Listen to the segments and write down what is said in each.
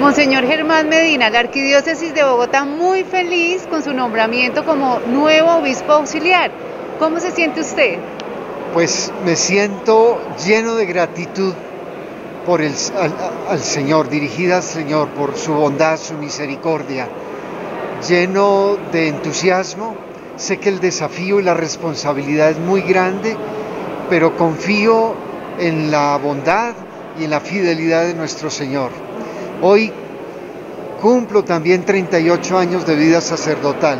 Monseñor Germán Medina, la Arquidiócesis de Bogotá, muy feliz con su nombramiento como nuevo obispo auxiliar. ¿Cómo se siente usted? Pues me siento lleno de gratitud por el, al, Señor, dirigida al Señor, por su bondad, su misericordia, lleno de entusiasmo. Sé que el desafío y la responsabilidad es muy grande, pero confío en la bondad y en la fidelidad de nuestro Señor. Hoy cumplo también 38 años de vida sacerdotal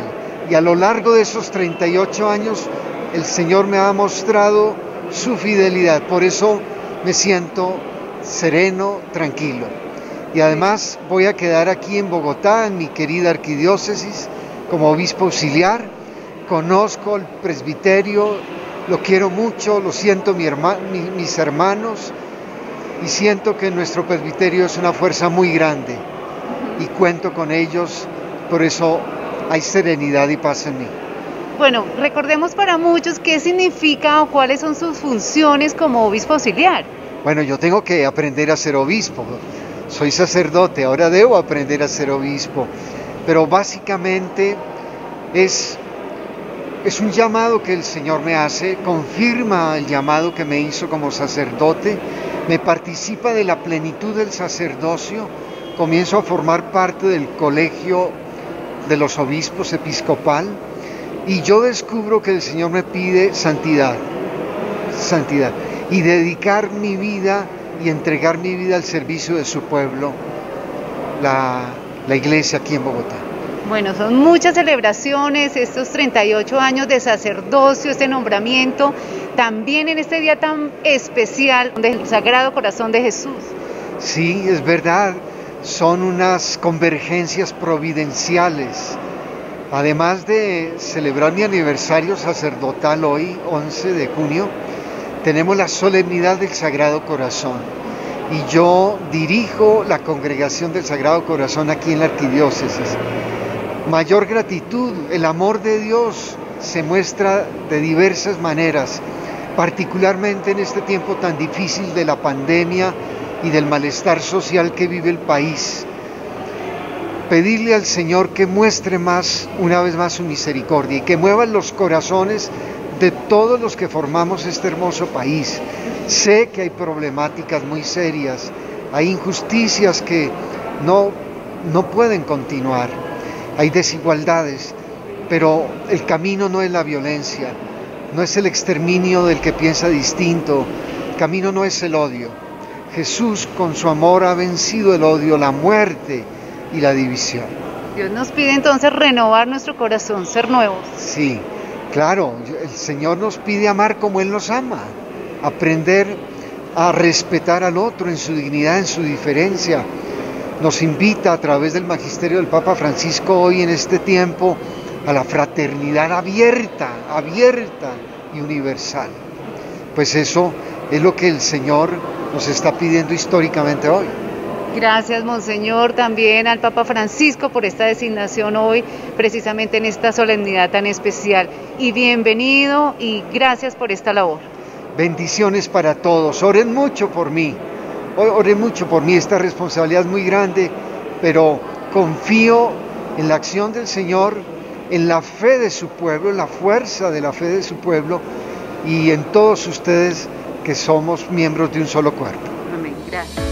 y a lo largo de esos 38 años el Señor me ha mostrado su fidelidad. Por eso me siento sereno, tranquilo. Y además voy a quedar aquí en Bogotá, en mi querida arquidiócesis, como obispo auxiliar. Conozco el presbiterio, lo quiero mucho, lo siento mis hermanos y siento que nuestro presbiterio es una fuerza muy grande y cuento con ellos, por eso hay serenidad y paz en mí. Bueno, recordemos para muchos qué significa o cuáles son sus funciones como obispo auxiliar. Bueno, yo tengo que aprender a ser obispo. Soy sacerdote, ahora debo aprender a ser obispo. Pero básicamente es, es un llamado que el Señor me hace, confirma el llamado que me hizo como sacerdote me participa de la plenitud del sacerdocio, comienzo a formar parte del colegio de los obispos episcopal y yo descubro que el Señor me pide santidad, santidad, y dedicar mi vida y entregar mi vida al servicio de su pueblo, la, la iglesia aquí en Bogotá. Bueno, son muchas celebraciones, estos 38 años de sacerdocio, este nombramiento, también en este día tan especial del Sagrado Corazón de Jesús. Sí, es verdad, son unas convergencias providenciales. Además de celebrar mi aniversario sacerdotal hoy, 11 de junio, tenemos la solemnidad del Sagrado Corazón. Y yo dirijo la congregación del Sagrado Corazón aquí en la arquidiócesis. Mayor gratitud, el amor de Dios se muestra de diversas maneras particularmente en este tiempo tan difícil de la pandemia y del malestar social que vive el país. Pedirle al Señor que muestre más, una vez más, su misericordia y que mueva los corazones de todos los que formamos este hermoso país. Sé que hay problemáticas muy serias, hay injusticias que no, no pueden continuar, hay desigualdades, pero el camino no es la violencia, no es el exterminio del que piensa distinto, el camino no es el odio. Jesús con su amor ha vencido el odio, la muerte y la división. Dios nos pide entonces renovar nuestro corazón, ser nuevos. Sí, claro, el Señor nos pide amar como Él nos ama, aprender a respetar al otro en su dignidad, en su diferencia. Nos invita a través del magisterio del Papa Francisco hoy en este tiempo a la fraternidad abierta, abierta y universal. Pues eso es lo que el Señor nos está pidiendo históricamente hoy. Gracias, Monseñor, también al Papa Francisco por esta designación hoy, precisamente en esta solemnidad tan especial. Y bienvenido y gracias por esta labor. Bendiciones para todos. Oren mucho por mí. Oren mucho por mí. Esta responsabilidad es muy grande, pero confío en la acción del Señor en la fe de su pueblo, en la fuerza de la fe de su pueblo y en todos ustedes que somos miembros de un solo cuerpo. Amén. Gracias.